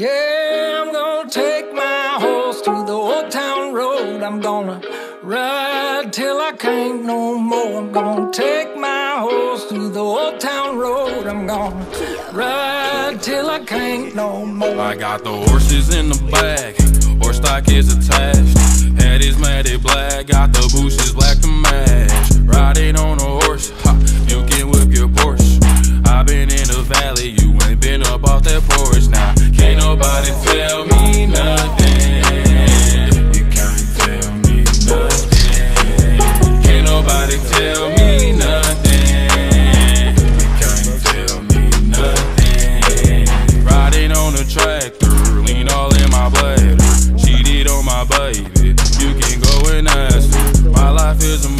Yeah, I'm gonna take my horse to the old town road. I'm gonna ride till I can't no more. I'm gonna take my horse to the old town road. I'm gonna ride till I can't no more. I got the horses in the back, horse stock is attached. Off that porch now. Can't nobody tell me nothing. You can't tell me nothing. Can't nobody tell me nothing. You can't tell me nothing. Riding on a tractor, lean all in my bladder. Cheated on my baby. You can go and ask her. My life is a